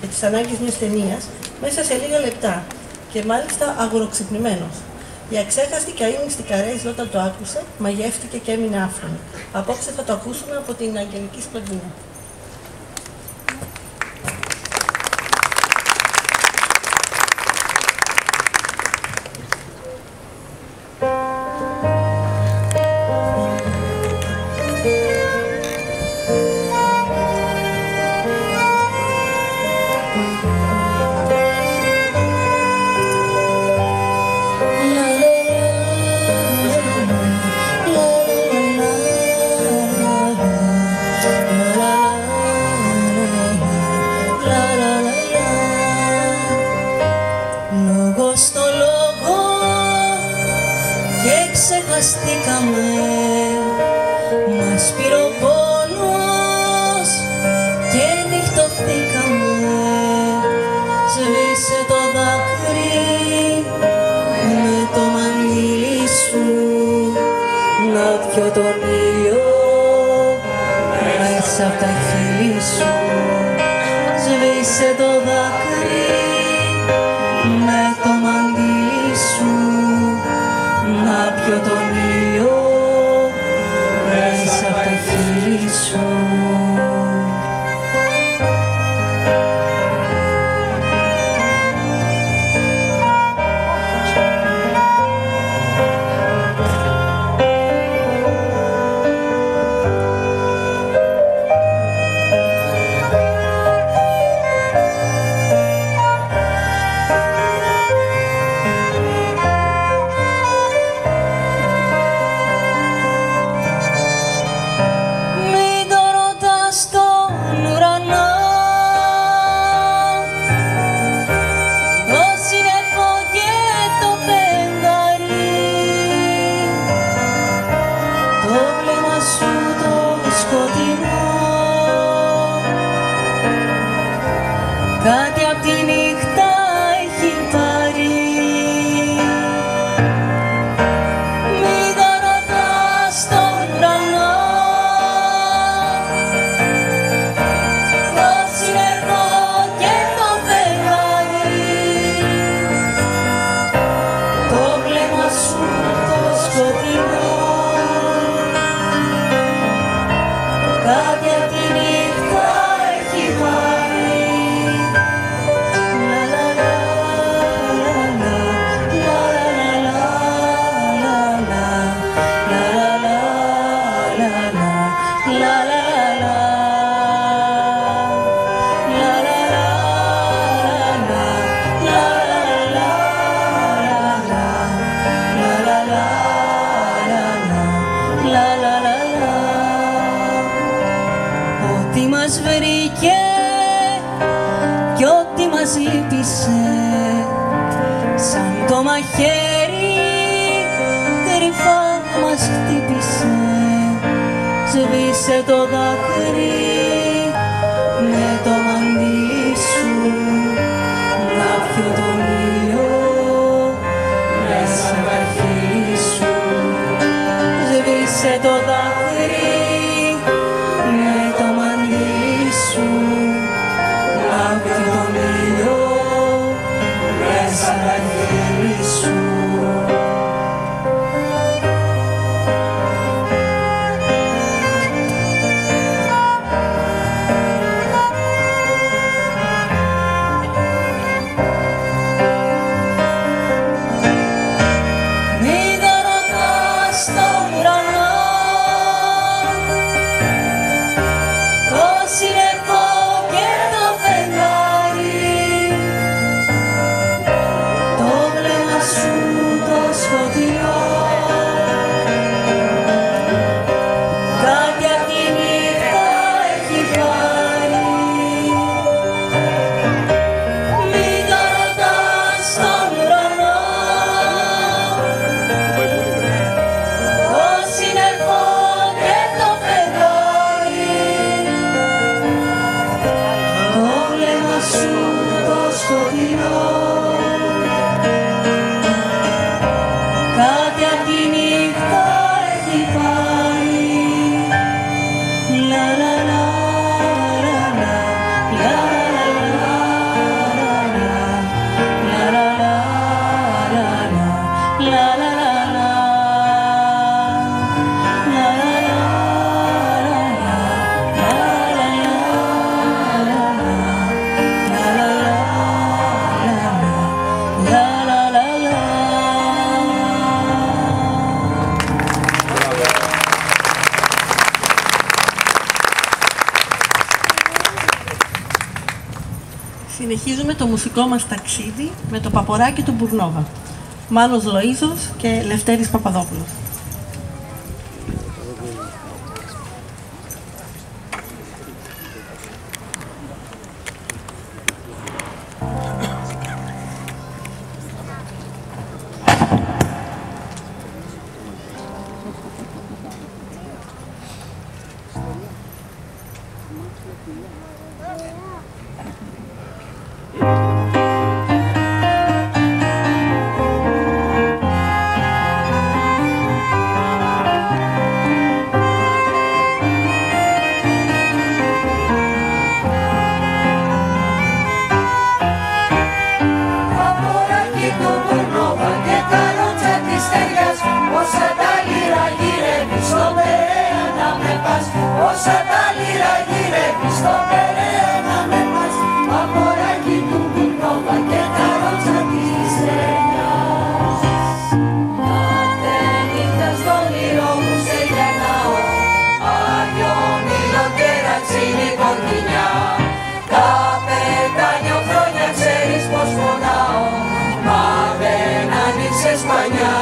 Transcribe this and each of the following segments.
για τις ανάγκες μιας ταινίας μέσα σε λίγα λεπτά και μάλιστα αγοροξυπνημένος. Η αξέχαστη και αείμνηστη Καρέζη όταν το άκουσε, μαγεύτηκε και έμεινε άφρονη. Απόψε θα το ακούσουμε από την Αγγελική Σποντίνα. so μας βρήκε κι ό,τι μας λύπησε. Σαν το μαχαίρι κρυφά μας χτύπησε. Σβήσε το δάκρυ. ταξικό μας ταξίδι με το Παποράκι του Μπουρνόβα. Μάνος Λοΐζος και Λευτέρης Παπαδόπουλος. Στο τελέα να πεθάω από τα κουμπινά, πακέτα ρόζα της τρύπα. Αφέμηχα στον ήρωα, μου σιγερνάω. Άγιον ή λακέρα, ξύλι. Τα πετάνια χρόνια, ξέρεις πως φωνάω. Μα δεν ανήκει σε σπανιά.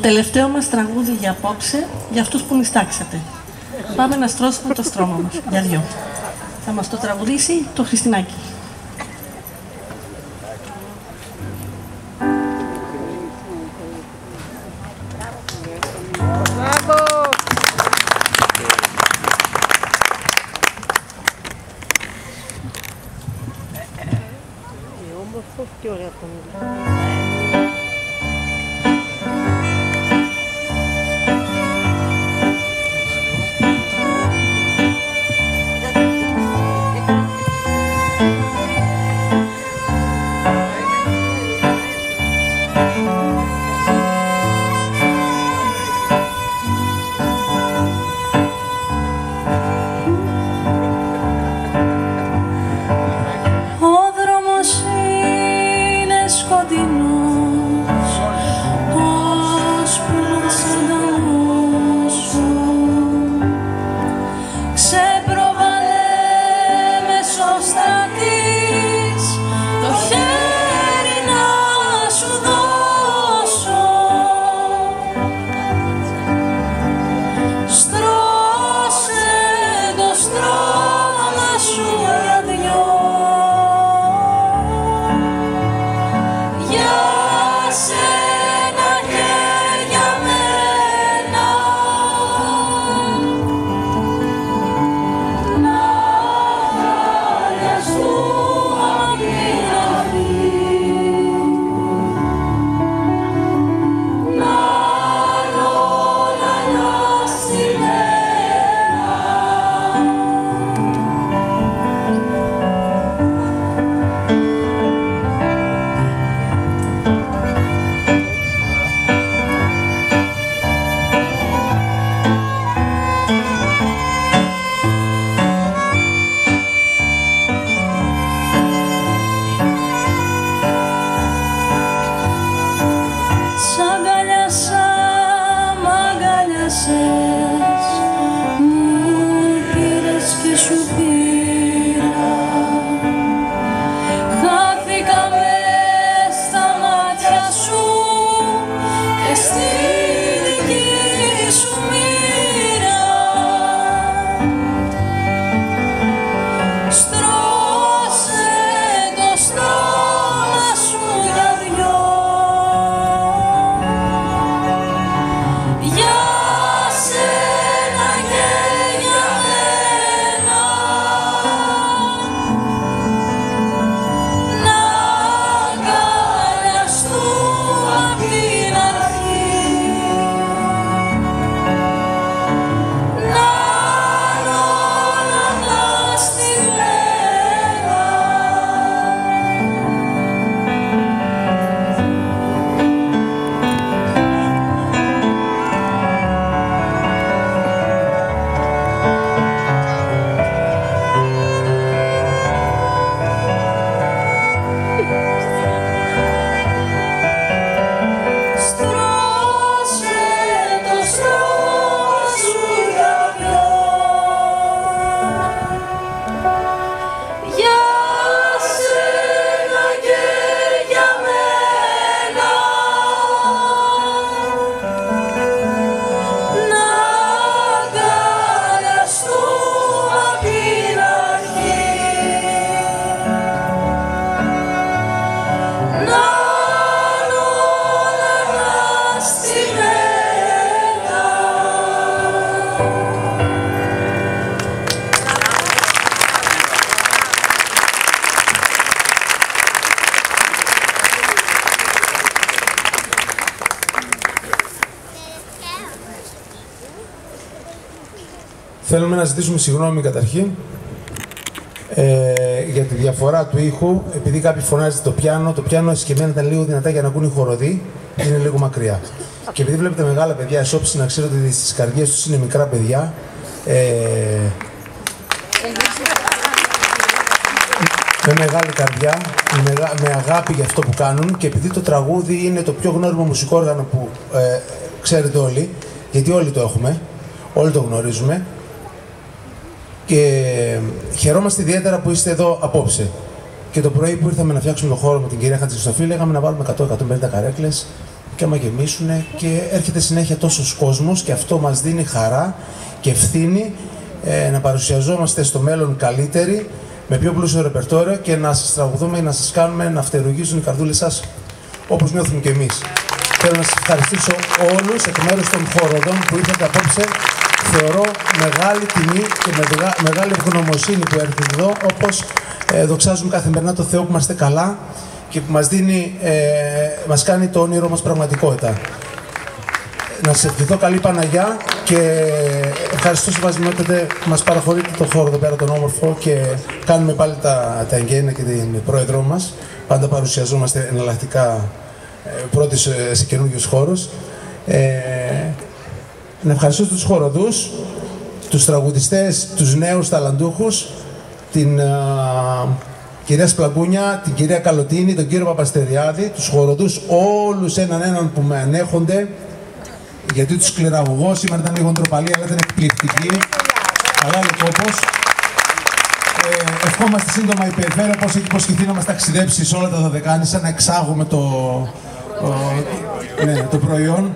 Τελευταίο μας τραγούδι για απόψε, για αυτούς που νηστάξατε. Πάμε να στρώσουμε το στρώμα μας, για δυο. Θα μας το τραγουδήσει το Χριστινάκι. Ο myself. Θέλουμε να ζητήσουμε συγγνώμη καταρχήν ε, για τη διαφορά του ήχου. Επειδή κάποιοι φωνάζει το πιάνο, το πιάνο εσκεμμένα ήταν λίγο δυνατά για να ακούνε οι χοροδοί, είναι λίγο μακριά. Και επειδή βλέπετε μεγάλα παιδιά, εσώπηση να ξέρετε ότι στις καρδιές τους είναι μικρά παιδιά. Ε, με μεγάλη καρδιά, με, μεγα- με αγάπη για αυτό που κάνουν και επειδή το τραγούδι είναι το πιο γνώριμο μουσικό όργανο που ε, ξέρετε όλοι, γιατί όλοι το έχουμε, όλοι το γνωρίζουμε και χαιρόμαστε ιδιαίτερα που είστε εδώ απόψε. Και το πρωί που ήρθαμε να φτιάξουμε το χώρο με την κυρία Χατζησοφή, λέγαμε να βάλουμε 100-150 καρέκλες και άμα γεμίσουν και έρχεται συνέχεια τόσος κόσμος και αυτό μας δίνει χαρά και ευθύνη ε, να παρουσιαζόμαστε στο μέλλον καλύτεροι, με πιο πλούσιο ρεπερτόριο και να σας τραγουδούμε, να σας κάνουμε να φτερουγίζουν οι καρδούλες σας όπως νιώθουμε κι εμείς. Θέλω να σας ευχαριστήσω όλους εκ μέρους των χοροδών που ήρθατε απόψε. Θεωρώ μεγάλη τιμή και μεγάλη ευγνωμοσύνη που έρθετε εδώ, όπως ε, δοξάζουμε καθημερινά το Θεό που είμαστε καλά και που μας, δίνει, ε, μας κάνει το όνειρο μας πραγματικότητα. Να σε ευχηθώ καλή Παναγιά και ευχαριστώ σε που μας παραχωρείτε το χώρο εδώ πέρα τον όμορφο και κάνουμε πάλι τα, τα εγγένεια και την πρόεδρό μας. Πάντα παρουσιαζόμαστε εναλλακτικά ε, πρώτης σε καινούργιους χώρους. Ε, να ευχαριστώ τους χοροδούς, τους τραγουδιστές, τους νέους ταλαντούχους, την α, κυρία Σπλαγκούνια, την κυρία Καλοτίνη, τον κύριο Παπαστεριάδη, τους χοροδούς, όλους έναν έναν που με ανέχονται, γιατί τους κληραγωγώ, σήμερα ήταν λίγο ντροπαλή, αλλά ήταν εκπληκτική. Καλά κόπος. Ε, ευχόμαστε σύντομα η Περιφέρεια, όπως έχει υποσχεθεί να μας ταξιδέψει σε όλα τα δωδεκάνησα, να εξάγουμε το, ναι, το προϊόν.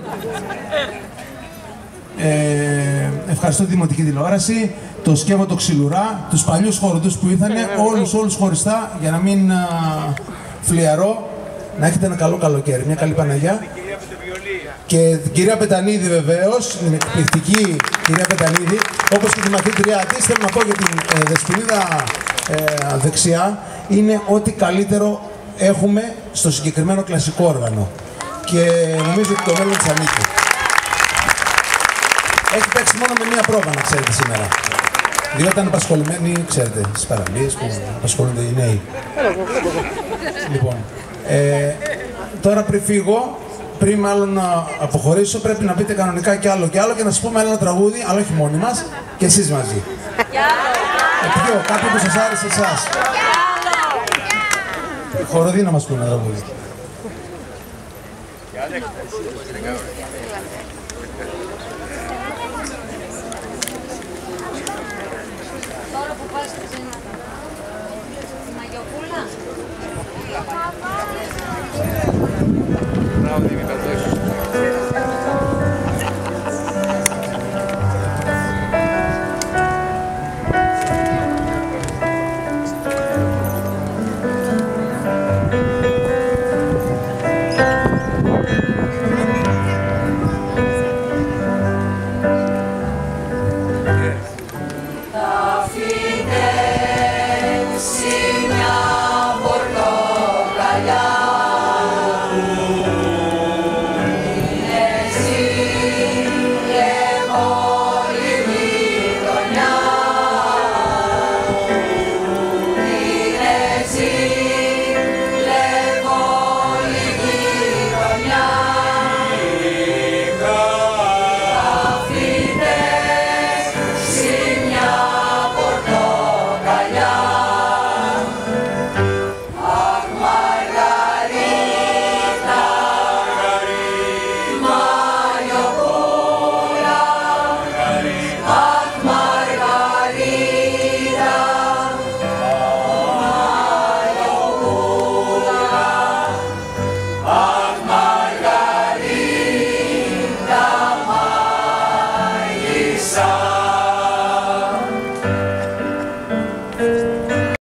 Ε, ευχαριστώ τη Δημοτική Τηλεόραση, το Σκεύο το Ξυλουρά, τους παλιούς χοροδούς που ήρθανε, όλους, όλους χωριστά, για να μην α, φλιαρώ, να έχετε ένα καλό καλοκαίρι, μια καλή Παναγιά. Και την κυρία Πετανίδη βεβαίως, την εκπληκτική κυρία Πετανίδη, όπως και τη μαθήτριά της, θέλω να πω για την ε, δεσποινίδα ε, δεξιά, είναι ό,τι καλύτερο έχουμε στο συγκεκριμένο κλασικό όργανο. Και νομίζω ότι το μέλλον της ανήκει. Έχει παίξει μόνο με μία πρόβα, να ξέρετε, σήμερα. Διότι ήταν απασχολημένοι, ξέρετε, στις παραλίες που απασχολούνται οι νέοι. λοιπόν, ε, τώρα πριν φύγω, πριν μάλλον να αποχωρήσω, πρέπει να πείτε κανονικά κι άλλο κι άλλο και να σας πούμε ένα τραγούδι, αλλά όχι μόνοι μας, και εσείς μαζί. Ε, ποιο, κάποιο που σας άρεσε εσάς. Χοροδί να μας πούνε τραγούδι. Μαγιοπούλα. Μπράβο, Δημήτρη.